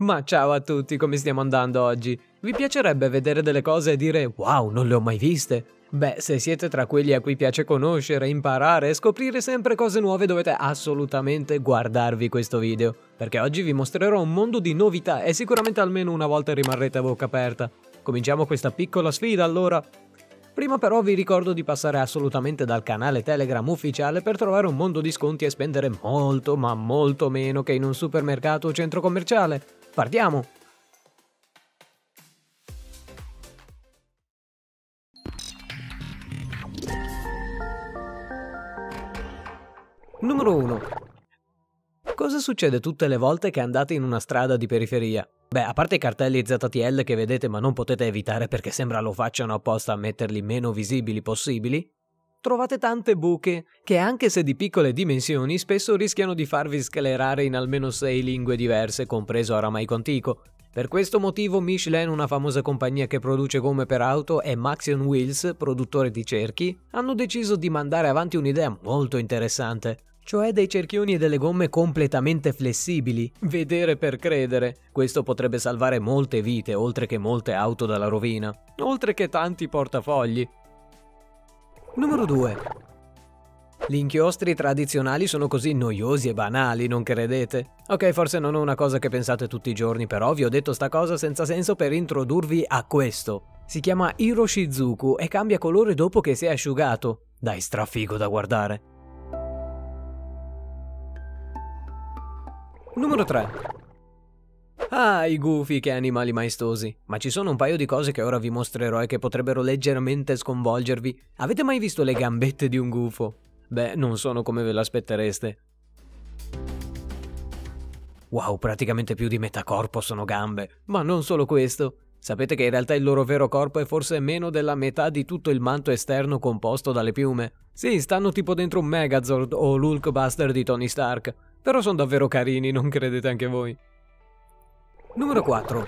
Ma ciao a tutti, come stiamo andando oggi? Vi piacerebbe vedere delle cose e dire wow, non le ho mai viste? Beh, se siete tra quelli a cui piace conoscere, imparare e scoprire sempre cose nuove dovete assolutamente guardarvi questo video, perché oggi vi mostrerò un mondo di novità e sicuramente almeno una volta rimarrete a bocca aperta. Cominciamo questa piccola sfida allora? Prima però vi ricordo di passare assolutamente dal canale Telegram ufficiale per trovare un mondo di sconti e spendere molto ma molto meno che in un supermercato o centro commerciale. Partiamo! Numero 1. Cosa succede tutte le volte che andate in una strada di periferia? Beh, a parte i cartelli ZTL che vedete ma non potete evitare perché sembra lo facciano apposta a metterli meno visibili possibili, trovate tante buche che anche se di piccole dimensioni spesso rischiano di farvi sclerare in almeno sei lingue diverse, compreso aramaico antico. Per questo motivo Michelin, una famosa compagnia che produce gomme per auto, e Maxion Wheels, produttore di cerchi, hanno deciso di mandare avanti un'idea molto interessante cioè dei cerchioni e delle gomme completamente flessibili. Vedere per credere. Questo potrebbe salvare molte vite, oltre che molte auto dalla rovina, oltre che tanti portafogli. Numero 2. Gli inchiostri tradizionali sono così noiosi e banali, non credete? Ok, forse non è una cosa che pensate tutti i giorni, però vi ho detto sta cosa senza senso per introdurvi a questo. Si chiama Hiroshizuku e cambia colore dopo che si è asciugato. Dai, strafigo da guardare. Numero 3. Ah, i gufi, che animali maestosi. Ma ci sono un paio di cose che ora vi mostrerò e che potrebbero leggermente sconvolgervi. Avete mai visto le gambette di un gufo? Beh, non sono come ve l'aspettereste. Wow, praticamente più di metà corpo sono gambe. Ma non solo questo. Sapete che in realtà il loro vero corpo è forse meno della metà di tutto il manto esterno composto dalle piume? Sì, stanno tipo dentro un Megazord o l'Hulkbuster di Tony Stark. Però sono davvero carini, non credete anche voi? Numero 4.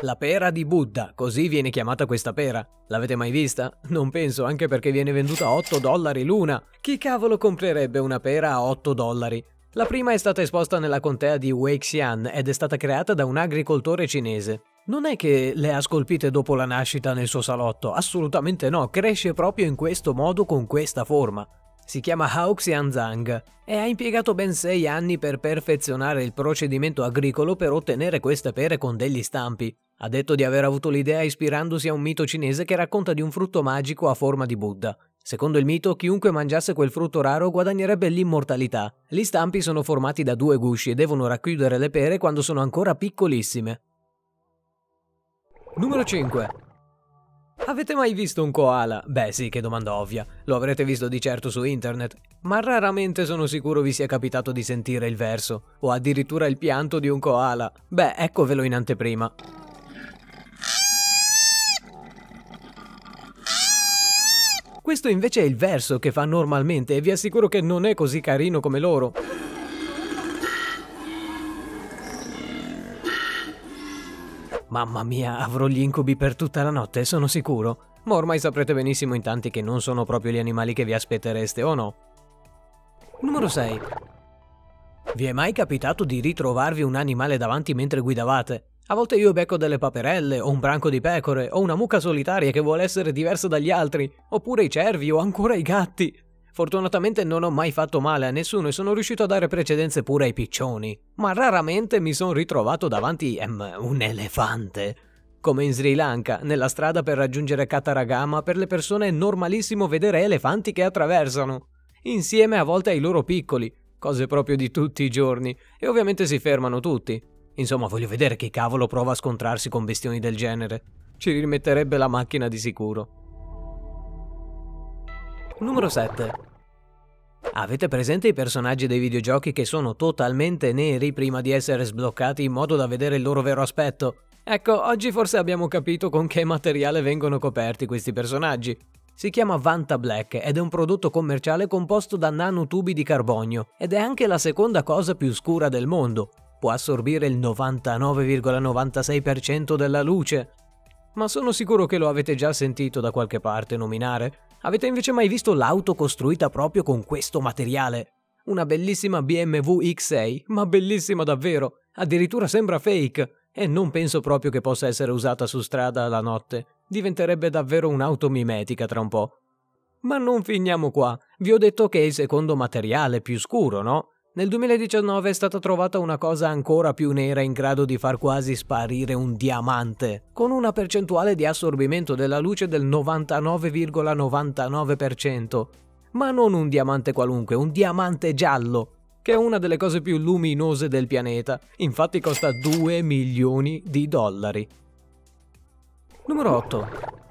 La pera di Buddha, così viene chiamata questa pera. L'avete mai vista? Non penso, anche perché viene venduta a 8 dollari l'una. Chi cavolo comprerebbe una pera a 8 dollari? La prima è stata esposta nella contea di Weixian ed è stata creata da un agricoltore cinese. Non è che le ha scolpite dopo la nascita nel suo salotto, assolutamente no, cresce proprio in questo modo con questa forma. Si chiama Hao Xianzang e ha impiegato ben 6 anni per perfezionare il procedimento agricolo per ottenere queste pere con degli stampi. Ha detto di aver avuto l'idea ispirandosi a un mito cinese che racconta di un frutto magico a forma di Buddha. Secondo il mito, chiunque mangiasse quel frutto raro guadagnerebbe l'immortalità. Gli stampi sono formati da due gusci e devono racchiudere le pere quando sono ancora piccolissime. Numero 5. Avete mai visto un koala? Beh sì, che domanda ovvia. Lo avrete visto di certo su internet. Ma raramente sono sicuro vi sia capitato di sentire il verso, o addirittura il pianto di un koala. Beh, eccovelo in anteprima. Questo invece è il verso che fa normalmente e vi assicuro che non è così carino come loro. Mamma mia, avrò gli incubi per tutta la notte, sono sicuro. Ma ormai saprete benissimo in tanti che non sono proprio gli animali che vi aspettereste, o no? Numero 6. Vi è mai capitato di ritrovarvi un animale davanti mentre guidavate? A volte io becco delle paperelle, o un branco di pecore, o una mucca solitaria che vuole essere diversa dagli altri, oppure i cervi o ancora i gatti. Fortunatamente non ho mai fatto male a nessuno e sono riuscito a dare precedenze pure ai piccioni, ma raramente mi sono ritrovato davanti ehm, un elefante. Come in Sri Lanka, nella strada per raggiungere Kataragama, per le persone è normalissimo vedere elefanti che attraversano, insieme a volte ai loro piccoli, cose proprio di tutti i giorni, e ovviamente si fermano tutti. Insomma, voglio vedere chi cavolo prova a scontrarsi con bestioni del genere. Ci rimetterebbe la macchina di sicuro. Numero 7. Avete presente i personaggi dei videogiochi che sono totalmente neri prima di essere sbloccati in modo da vedere il loro vero aspetto? Ecco, oggi forse abbiamo capito con che materiale vengono coperti questi personaggi. Si chiama Vanta Black ed è un prodotto commerciale composto da nanotubi di carbonio ed è anche la seconda cosa più scura del mondo. Può assorbire il 99,96% della luce. Ma sono sicuro che lo avete già sentito da qualche parte nominare. Avete invece mai visto l'auto costruita proprio con questo materiale? Una bellissima BMW X6, ma bellissima davvero. Addirittura sembra fake e non penso proprio che possa essere usata su strada la notte. Diventerebbe davvero un'auto mimetica tra un po'. Ma non finiamo qua. Vi ho detto che è il secondo materiale più scuro, no? Nel 2019 è stata trovata una cosa ancora più nera in grado di far quasi sparire un diamante, con una percentuale di assorbimento della luce del 99,99%. Ma non un diamante qualunque, un diamante giallo, che è una delle cose più luminose del pianeta. Infatti costa 2 milioni di dollari. Numero 8.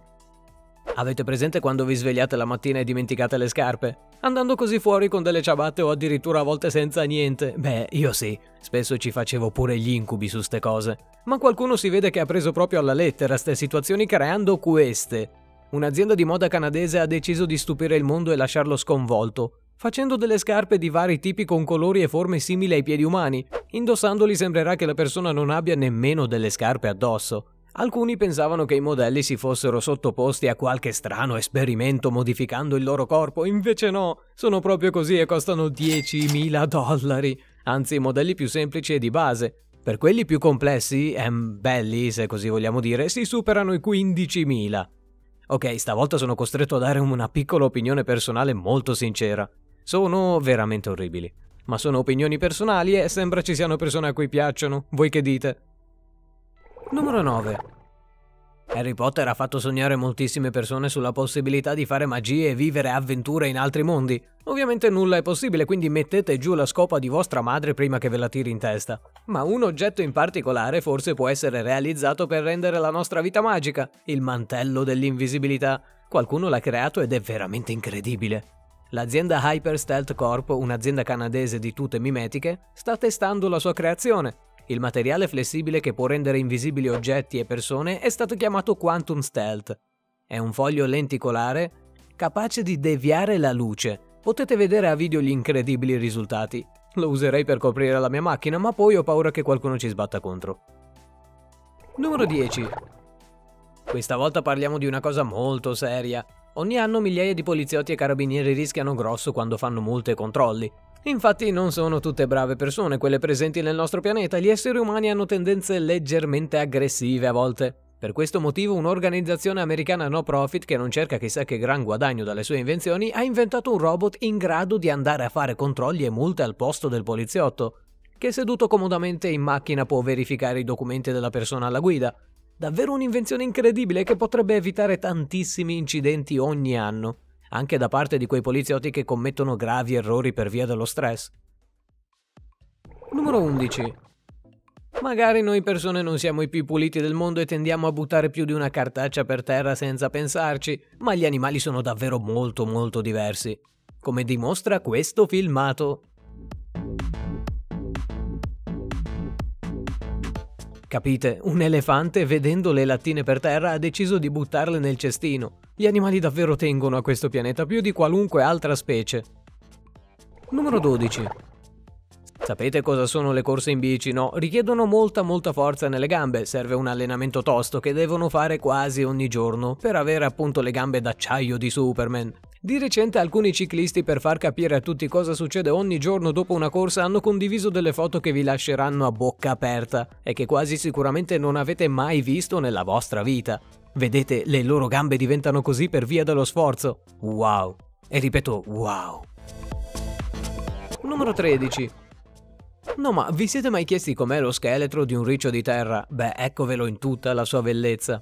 Avete presente quando vi svegliate la mattina e dimenticate le scarpe? Andando così fuori con delle ciabatte o addirittura a volte senza niente? Beh, io sì, spesso ci facevo pure gli incubi su ste cose. Ma qualcuno si vede che ha preso proprio alla lettera ste situazioni creando queste. Un'azienda di moda canadese ha deciso di stupire il mondo e lasciarlo sconvolto, facendo delle scarpe di vari tipi con colori e forme simili ai piedi umani. Indossandoli sembrerà che la persona non abbia nemmeno delle scarpe addosso. Alcuni pensavano che i modelli si fossero sottoposti a qualche strano esperimento modificando il loro corpo, invece no, sono proprio così e costano 10.000 dollari, anzi i modelli più semplici e di base. Per quelli più complessi, e belli se così vogliamo dire, si superano i 15.000. Ok, stavolta sono costretto a dare una piccola opinione personale molto sincera. Sono veramente orribili. Ma sono opinioni personali e sembra ci siano persone a cui piacciono. Voi che dite? Numero 9. Harry Potter ha fatto sognare moltissime persone sulla possibilità di fare magie e vivere avventure in altri mondi. Ovviamente nulla è possibile, quindi mettete giù la scopa di vostra madre prima che ve la tiri in testa. Ma un oggetto in particolare forse può essere realizzato per rendere la nostra vita magica, il mantello dell'invisibilità. Qualcuno l'ha creato ed è veramente incredibile. L'azienda Hyper Stealth Corp, un'azienda canadese di tute mimetiche, sta testando la sua creazione il materiale flessibile che può rendere invisibili oggetti e persone è stato chiamato Quantum Stealth. È un foglio lenticolare capace di deviare la luce. Potete vedere a video gli incredibili risultati. Lo userei per coprire la mia macchina, ma poi ho paura che qualcuno ci sbatta contro. Numero 10. Questa volta parliamo di una cosa molto seria. Ogni anno migliaia di poliziotti e carabinieri rischiano grosso quando fanno multe e controlli. Infatti non sono tutte brave persone quelle presenti nel nostro pianeta, gli esseri umani hanno tendenze leggermente aggressive a volte. Per questo motivo un'organizzazione americana no profit che non cerca chissà che gran guadagno dalle sue invenzioni ha inventato un robot in grado di andare a fare controlli e multe al posto del poliziotto, che seduto comodamente in macchina può verificare i documenti della persona alla guida. Davvero un'invenzione incredibile che potrebbe evitare tantissimi incidenti ogni anno anche da parte di quei poliziotti che commettono gravi errori per via dello stress. Numero 11. Magari noi persone non siamo i più puliti del mondo e tendiamo a buttare più di una cartaccia per terra senza pensarci, ma gli animali sono davvero molto molto diversi, come dimostra questo filmato. Capite? Un elefante, vedendo le lattine per terra, ha deciso di buttarle nel cestino. Gli animali davvero tengono a questo pianeta più di qualunque altra specie. Numero 12. Sapete cosa sono le corse in bici? No, richiedono molta molta forza nelle gambe, serve un allenamento tosto che devono fare quasi ogni giorno per avere appunto le gambe d'acciaio di Superman. Di recente alcuni ciclisti per far capire a tutti cosa succede ogni giorno dopo una corsa hanno condiviso delle foto che vi lasceranno a bocca aperta e che quasi sicuramente non avete mai visto nella vostra vita. Vedete, le loro gambe diventano così per via dello sforzo. Wow. E ripeto, wow. Numero 13. No, ma vi siete mai chiesti com'è lo scheletro di un riccio di terra? Beh, eccovelo in tutta la sua bellezza.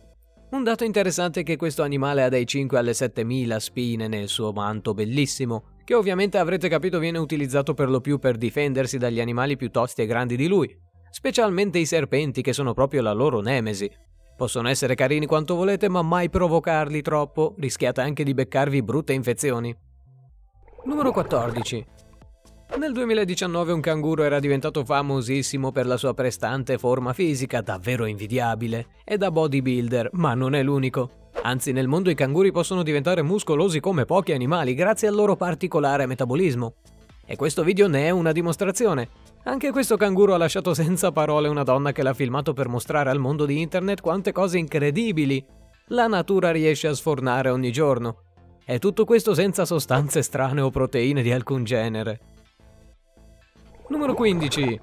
Un dato interessante è che questo animale ha dai 5 alle 7000 spine nel suo manto bellissimo, che ovviamente avrete capito viene utilizzato per lo più per difendersi dagli animali più tosti e grandi di lui, specialmente i serpenti che sono proprio la loro nemesi. Possono essere carini quanto volete, ma mai provocarli troppo, rischiate anche di beccarvi brutte infezioni. Numero 14. Nel 2019 un canguro era diventato famosissimo per la sua prestante forma fisica davvero invidiabile e da bodybuilder, ma non è l'unico. Anzi, nel mondo i canguri possono diventare muscolosi come pochi animali grazie al loro particolare metabolismo. E questo video ne è una dimostrazione. Anche questo canguro ha lasciato senza parole una donna che l'ha filmato per mostrare al mondo di internet quante cose incredibili la natura riesce a sfornare ogni giorno. E tutto questo senza sostanze strane o proteine di alcun genere. Numero 15.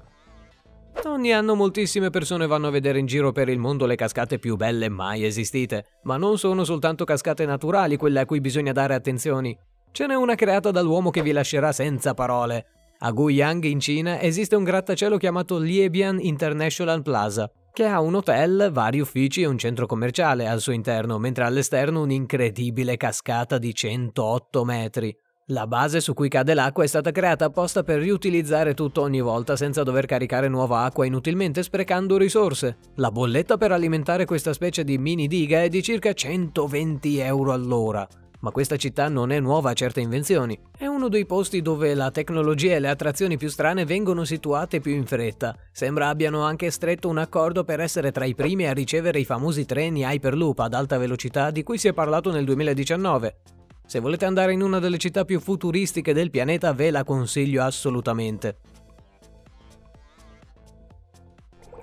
Ogni anno moltissime persone vanno a vedere in giro per il mondo le cascate più belle mai esistite, ma non sono soltanto cascate naturali quelle a cui bisogna dare attenzioni. Ce n'è una creata dall'uomo che vi lascerà senza parole. A Guiyang in Cina esiste un grattacielo chiamato Liebian International Plaza, che ha un hotel, vari uffici e un centro commerciale al suo interno, mentre all'esterno un'incredibile cascata di 108 metri. La base su cui cade l'acqua è stata creata apposta per riutilizzare tutto ogni volta senza dover caricare nuova acqua inutilmente sprecando risorse. La bolletta per alimentare questa specie di mini diga è di circa 120 euro all'ora. Ma questa città non è nuova a certe invenzioni. È uno dei posti dove la tecnologia e le attrazioni più strane vengono situate più in fretta. Sembra abbiano anche stretto un accordo per essere tra i primi a ricevere i famosi treni Hyperloop ad alta velocità di cui si è parlato nel 2019. Se volete andare in una delle città più futuristiche del pianeta ve la consiglio assolutamente.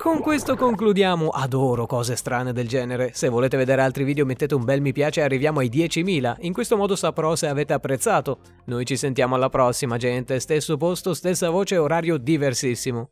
Con questo concludiamo, adoro cose strane del genere. Se volete vedere altri video mettete un bel mi piace e arriviamo ai 10.000, in questo modo saprò se avete apprezzato. Noi ci sentiamo alla prossima gente, stesso posto, stessa voce, orario diversissimo.